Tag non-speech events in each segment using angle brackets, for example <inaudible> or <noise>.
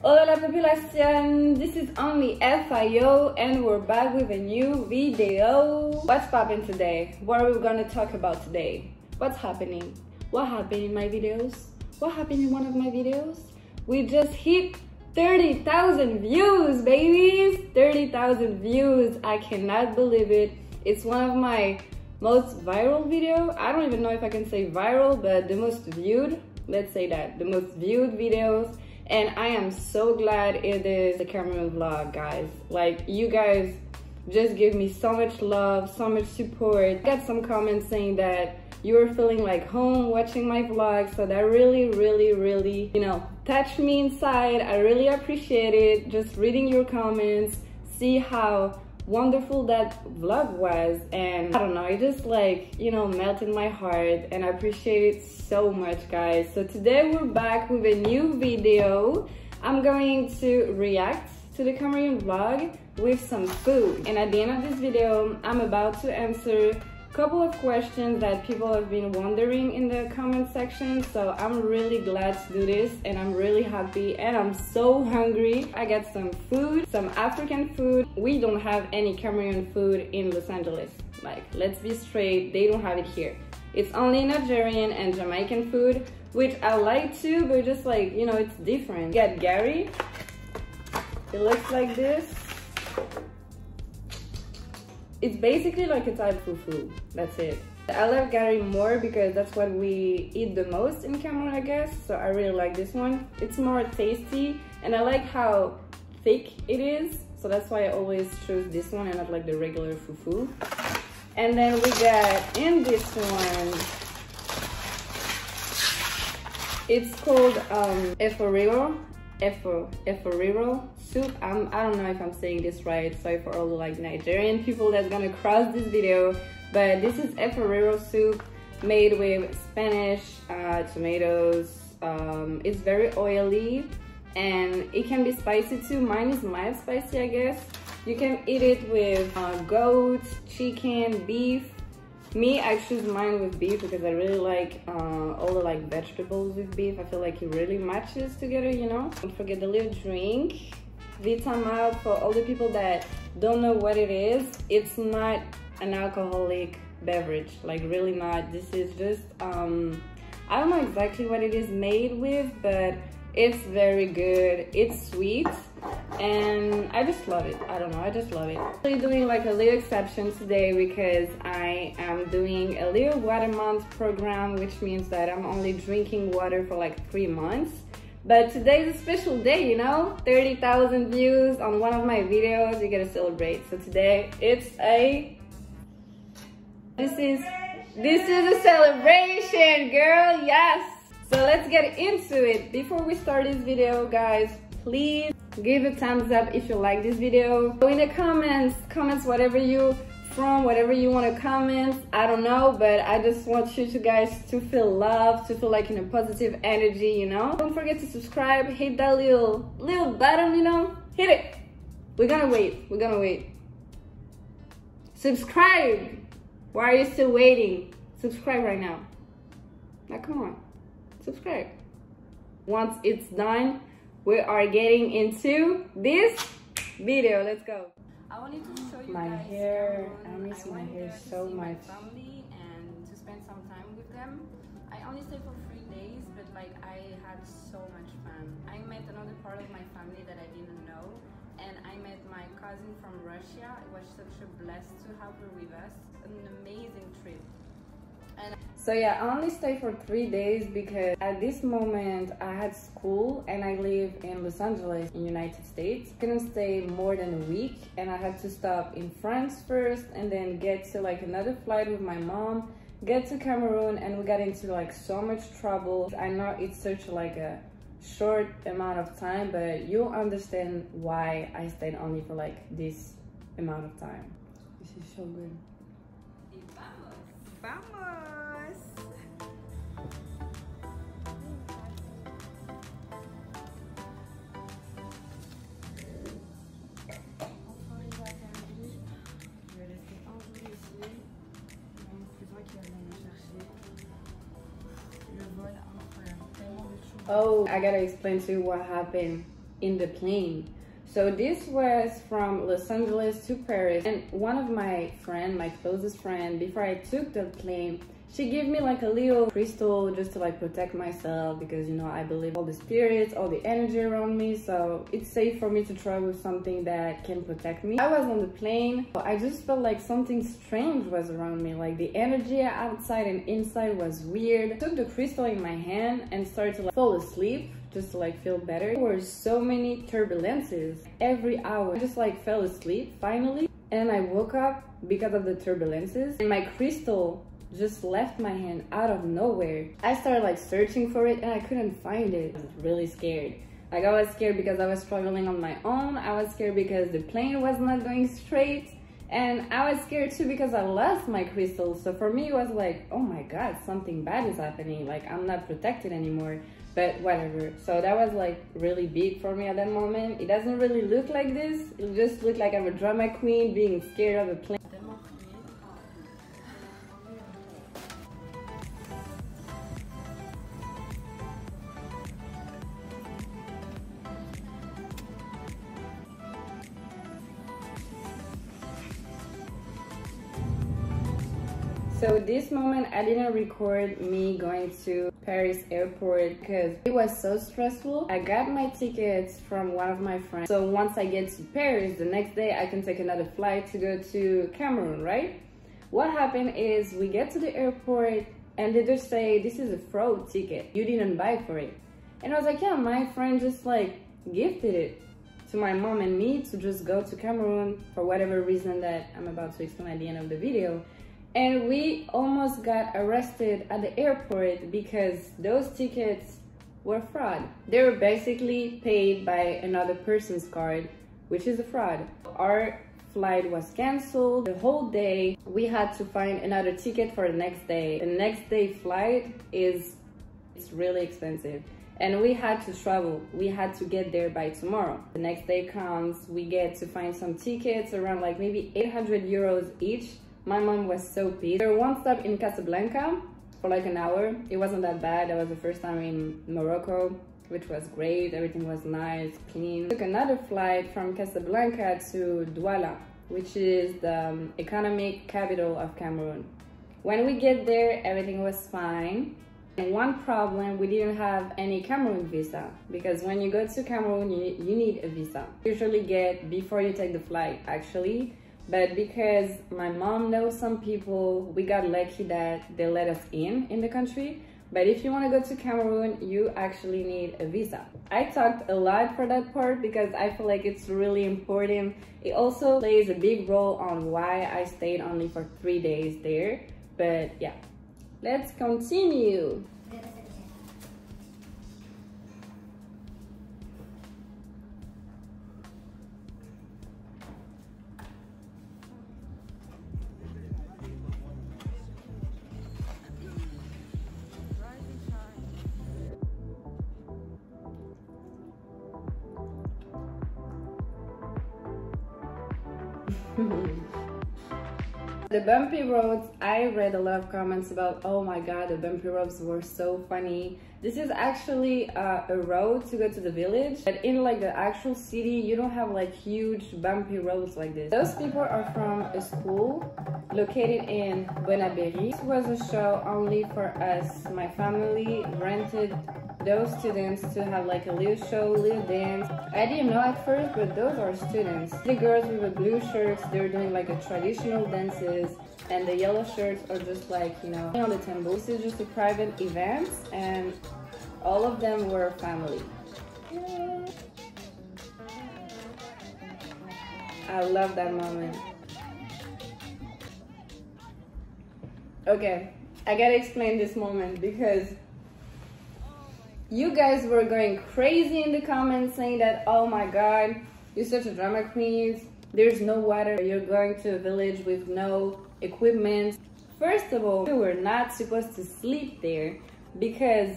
Hola la population, this is only FIO and we're back with a new video. What's popping today? What are we gonna talk about today? What's happening? What happened in my videos? What happened in one of my videos? We just hit 30,000 views, babies! 30,000 views, I cannot believe it. It's one of my most viral video. I don't even know if I can say viral, but the most viewed, let's say that, the most viewed videos and I am so glad it is a Cameroon vlog, guys. Like, you guys just give me so much love, so much support. I got some comments saying that you were feeling like home watching my vlog, so that really, really, really, you know, touched me inside. I really appreciate it. Just reading your comments, see how wonderful that vlog was and I don't know it just like you know melted my heart and I appreciate it so much guys. So today we're back with a new video. I'm going to react to the Cameroon vlog with some food. And at the end of this video I'm about to answer couple of questions that people have been wondering in the comment section so i'm really glad to do this and i'm really happy and i'm so hungry. I got some food some african food. We don't have any cameroon food in los angeles. Like let's be straight they don't have it here. It's only nigerian and jamaican food which i like too but just like you know it's different. Get garri? It looks like this it's basically like a type of food. That's it. I love Garri more because that's what we eat the most in Cameroon, I guess. So I really like this one. It's more tasty and I like how thick it is. So that's why I always choose this one and not like the regular fufu. And then we got in this one, it's called um, Efo, Eforiro soup. I'm, I don't know if I'm saying this right. Sorry for all the like Nigerian people that's gonna cross this video. But this is Efo Riro soup made with Spanish uh, tomatoes. Um, it's very oily and it can be spicy too. Mine is mild spicy, I guess. You can eat it with uh, goat, chicken, beef, me, I choose mine with beef because I really like uh, all the like vegetables with beef. I feel like it really matches together, you know? Don't forget the little drink. Vitamalt, for all the people that don't know what it is, it's not an alcoholic beverage. Like really not. This is just, um, I don't know exactly what it is made with, but it's very good. It's sweet and I just love it. I don't know, I just love it. I'm doing like a little exception today because I am doing a little water month program, which means that I'm only drinking water for like three months. But today's a special day, you know? 30,000 views on one of my videos, you gotta celebrate. So today it's a, this is, this is a celebration, girl, yes! So let's get into it. Before we start this video, guys, please give a thumbs up if you like this video. Go in the comments, comments whatever you from, whatever you want to comment. I don't know, but I just want you to guys to feel love, to feel like in a positive energy, you know? Don't forget to subscribe, hit that little, little button, you know? Hit it. We're gonna wait, we're gonna wait. Subscribe. Why are you still waiting? Subscribe right now. Now come on subscribe. Once it's done, we are getting into this video. Let's go. I wanted to show you my hair. I miss my hair so much. family and to spend some time with them. I only stayed for three days, but like I had so much fun. I met another part of my family that I didn't know, and I met my cousin from Russia. It was such a blessing to have her with us. An amazing trip. And so yeah, I only stayed for three days because at this moment I had school and I live in Los Angeles in United States. Couldn't stay more than a week and I had to stop in France first and then get to like another flight with my mom, get to Cameroon and we got into like so much trouble. I know it's such like a short amount of time, but you'll understand why I stayed only for like this amount of time. This is so good. Oh, I gotta explain to you what happened. in the plane. So this was from Los Angeles to Paris. And one of my friend, my closest friend, before I took the plane, she gave me like a little crystal just to like protect myself because you know I believe all the spirits all the energy around me. So it's safe for me to travel with something that can protect me. I was on the plane. I just felt like something strange was around me. Like the energy outside and inside was weird. I took the crystal in my hand and started to like fall asleep just to like feel better there were so many turbulences every hour I just like fell asleep finally and I woke up because of the turbulences and my crystal just left my hand out of nowhere. I started like searching for it and I couldn't find it. I was really scared. Like I was scared because I was struggling on my own. I was scared because the plane was not going straight. And I was scared too because I lost my crystal. So for me, it was like, oh my God, something bad is happening. Like I'm not protected anymore, but whatever. So that was like really big for me at that moment. It doesn't really look like this. It just looked like I'm a drama queen being scared of a plane. This moment I didn't record me going to Paris airport because it was so stressful. I got my tickets from one of my friends. So once I get to Paris, the next day I can take another flight to go to Cameroon, right? What happened is we get to the airport and they just say, this is a fraud ticket. You didn't buy for it. And I was like, yeah, my friend just like gifted it to my mom and me to just go to Cameroon for whatever reason that I'm about to explain at the end of the video and we almost got arrested at the airport because those tickets were fraud. They were basically paid by another person's card, which is a fraud. Our flight was canceled the whole day. We had to find another ticket for the next day. The next day flight is it's really expensive. And we had to travel. We had to get there by tomorrow. The next day comes, we get to find some tickets around like maybe 800 euros each my mom was so pissed. There was one stop in Casablanca for like an hour. It wasn't that bad. That was the first time in Morocco, which was great. Everything was nice, clean. Took another flight from Casablanca to Douala, which is the um, economic capital of Cameroon. When we get there, everything was fine. And one problem, we didn't have any Cameroon visa because when you go to Cameroon, you, you need a visa. You usually get before you take the flight, actually. But because my mom knows some people, we got lucky that they let us in in the country. But if you want to go to Cameroon, you actually need a visa. I talked a lot for that part because I feel like it's really important. It also plays a big role on why I stayed only for three days there. But yeah, let's continue. The bumpy roads, I read a lot of comments about, oh my god, the bumpy roads were so funny. This is actually uh, a road to go to the village, but in like the actual city, you don't have like huge bumpy roads like this. Those people are from a school located in Bonabéry. This was a show only for us. My family rented those students to have like a little show, little dance. I didn't know at first, but those are students. The girls with the blue shirts, they're doing like a traditional dances and the yellow shirts are just like, you know, on the temple. This is just a private event and all of them were family. I love that moment. Okay, I gotta explain this moment because you guys were going crazy in the comments saying that, oh my god, you're such a drama queen. There's no water. You're going to a village with no equipment. First of all, we were not supposed to sleep there because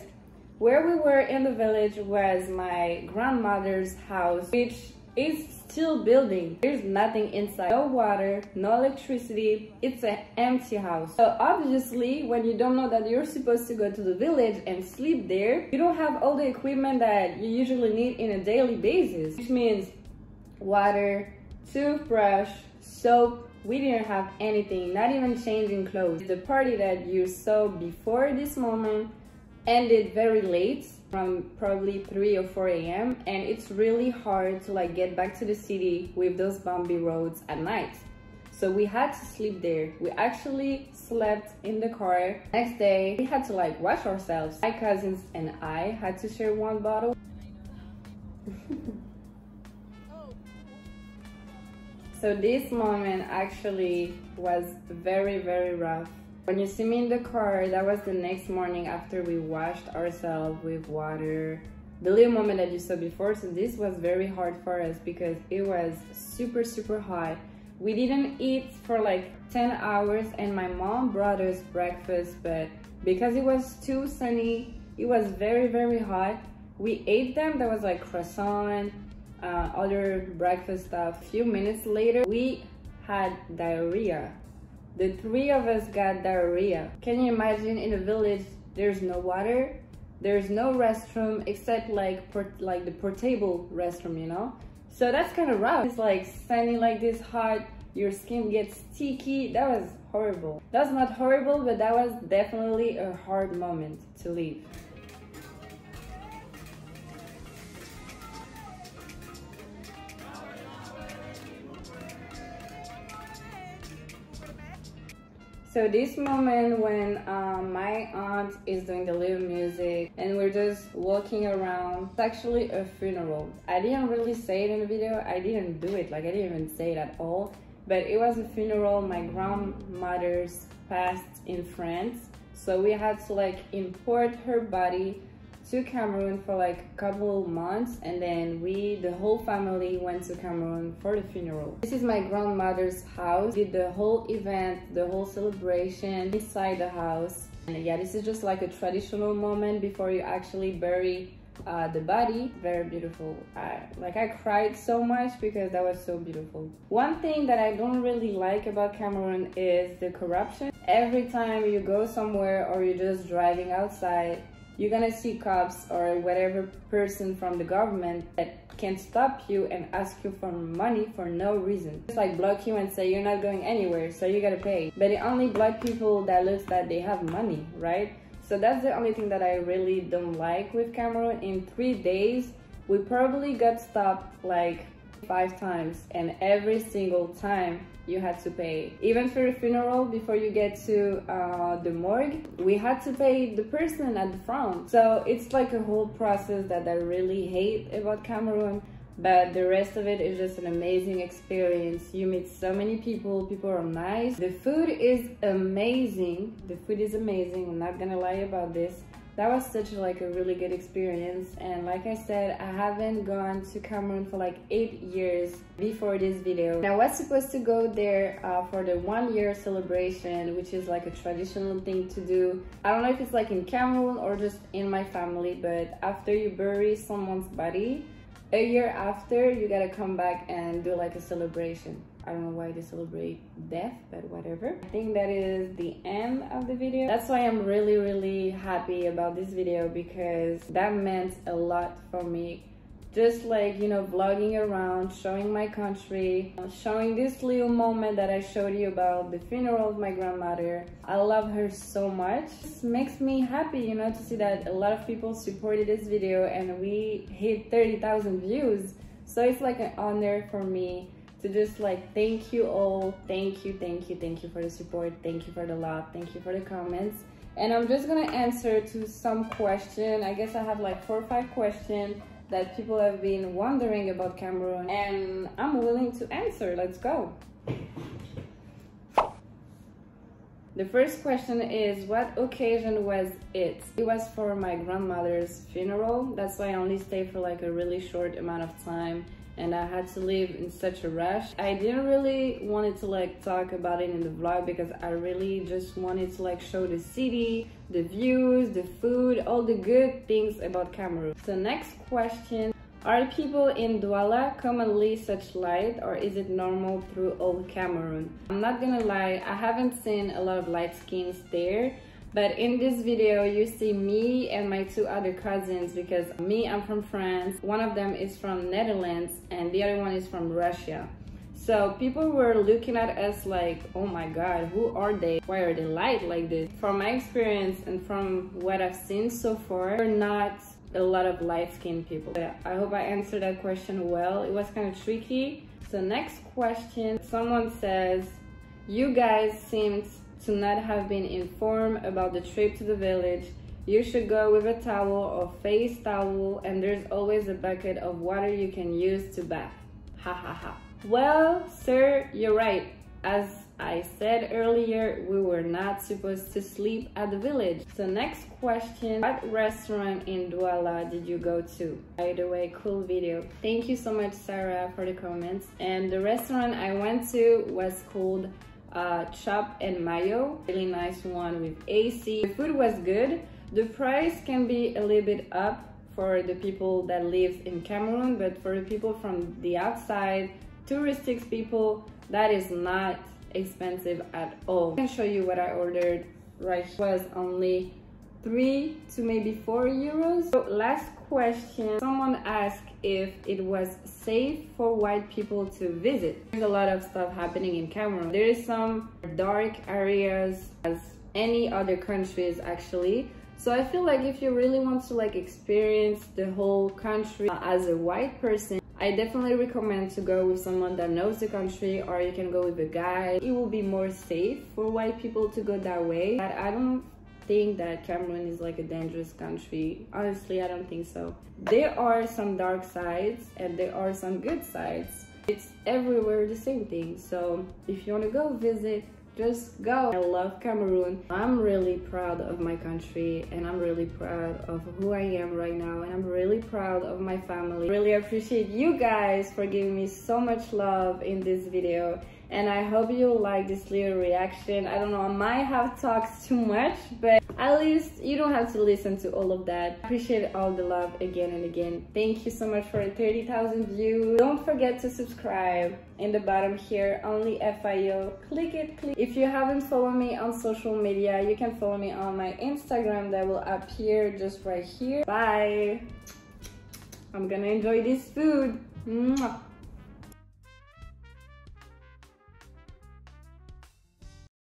where we were in the village was my grandmother's house, which It's still building. There's nothing inside. No water, no electricity. It's an empty house. So obviously, when you don't know that you're supposed to go to the village and sleep there, you don't have all the equipment that you usually need in a daily basis, which means water, toothbrush, soap, we didn't have anything, not even changing clothes. The party that you saw before this moment ended very late from probably 3 or 4 a.m. and it's really hard to like get back to the city with those bumpy roads at night. So we had to sleep there. We actually slept in the car. Next day, we had to like wash ourselves. My cousins and I had to share one bottle. <laughs> so this moment actually was very, very rough when you see me in the car, that was the next morning after we washed ourselves with water. The little moment that you saw before, so this was very hard for us because it was super, super hot. We didn't eat for like 10 hours and my mom brought us breakfast, but because it was too sunny, it was very, very hot. We ate them, there was like croissant, uh, other breakfast stuff. A few minutes later, we had diarrhea the three of us got diarrhea. Can you imagine in a village, there's no water, there's no restroom except like like the portable restroom, you know? So that's kind of rough. It's like standing like this hot, your skin gets sticky. That was horrible. That's not horrible, but that was definitely a hard moment to leave. So this moment when um, my aunt is doing the live music and we're just walking around, it's actually a funeral. I didn't really say it in the video, I didn't do it, like I didn't even say it at all. But it was a funeral, my grandmother's passed in France. So we had to like import her body to Cameroon for like a couple months and then we, the whole family went to Cameroon for the funeral. This is my grandmother's house. Did the whole event, the whole celebration inside the house. And yeah, this is just like a traditional moment before you actually bury uh, the body very beautiful I, like I cried so much because that was so beautiful one thing that I don't really like about Cameroon is the corruption every time you go somewhere or you're just driving outside you're gonna see cops or whatever person from the government that can stop you and ask you for money for no reason. Just like block you and say you're not going anywhere, so you gotta pay. But it only block people that looks that they have money, right? So that's the only thing that I really don't like with Cameroon. In three days, we probably got stopped like five times and every single time you had to pay. Even for a funeral, before you get to uh, the morgue, we had to pay the person at the front. So it's like a whole process that I really hate about Cameroon. But the rest of it is just an amazing experience. You meet so many people, people are nice. The food is amazing. The food is amazing, I'm not gonna lie about this that was such like a really good experience and like I said I haven't gone to Cameroon for like eight years before this video. I was supposed to go there uh, for the one year celebration which is like a traditional thing to do. I don't know if it's like in Cameroon or just in my family but after you bury someone's body a year after you gotta come back and do like a celebration I don't know why they celebrate death, but whatever. I think that is the end of the video. That's why I'm really, really happy about this video because that meant a lot for me. Just like, you know, vlogging around, showing my country, showing this little moment that I showed you about the funeral of my grandmother. I love her so much. Makes me happy, you know, to see that a lot of people supported this video and we hit 30,000 views. So it's like an honor for me to just like thank you all thank you thank you thank you for the support thank you for the love thank you for the comments. And i'm just gonna answer to some question. I guess i have like four or five questions that people have been wondering about cameroon and i'm willing to answer. Let's go. The first question is what occasion was it? It was for my grandmother's funeral. That's why I only stayed for like a really short amount of time and I had to leave in such a rush. I didn't really wanted to like talk about it in the vlog because I really just wanted to like show the city, the views, the food, all the good things about Cameroon. So next question, Are people in Douala commonly such light or is it normal through all Cameroon? I'm not gonna lie, I haven't seen a lot of light skins there, but in this video you see me and my two other cousins because me, I'm from France, one of them is from Netherlands and the other one is from Russia. So people were looking at us like, oh my god, who are they? Why are they light like this? From my experience and from what I've seen so far, we're not a lot of light-skinned people. I hope I answered that question well. It was kind of tricky. So next question, someone says, you guys seemed to not have been informed about the trip to the village. You should go with a towel or face towel and there's always a bucket of water you can use to bath. Ha ha ha. Well, sir, you're right. As I said earlier, we were not supposed to sleep at the village. So next question, what restaurant in Douala did you go to? By the way, cool video. Thank you so much, Sarah, for the comments. And the restaurant I went to was called uh, Chop and Mayo. Really nice one with AC. The food was good. The price can be a little bit up for the people that live in Cameroon, but for the people from the outside, touristic people, that is not expensive at all. I can show you what I ordered right here. Was only three to maybe four euros. So last question, someone asked if it was safe for white people to visit. There's a lot of stuff happening in Cameroon. There is some dark areas as any other countries actually. So I feel like if you really want to like experience the whole country as a white person, I definitely recommend to go with someone that knows the country or you can go with a guide. It will be more safe for white people to go that way. But I don't think that Cameroon is like a dangerous country. Honestly, I don't think so. There are some dark sides and there are some good sides. It's everywhere the same thing. So if you want to go visit, just go. I love Cameroon. I'm really proud of my country and I'm really proud of who I am right now and I'm really proud of my family. Really appreciate you guys for giving me so much love in this video and I hope you like this little reaction. I don't know, I might have talked too much, but at least you don't have to listen to all of that. Appreciate all the love again and again. Thank you so much for 30,000 views. Don't forget to subscribe in the bottom here, only FIO. Click it, click. If you haven't followed me on social media, you can follow me on my Instagram that will appear just right here. Bye. I'm gonna enjoy this food. Mwah.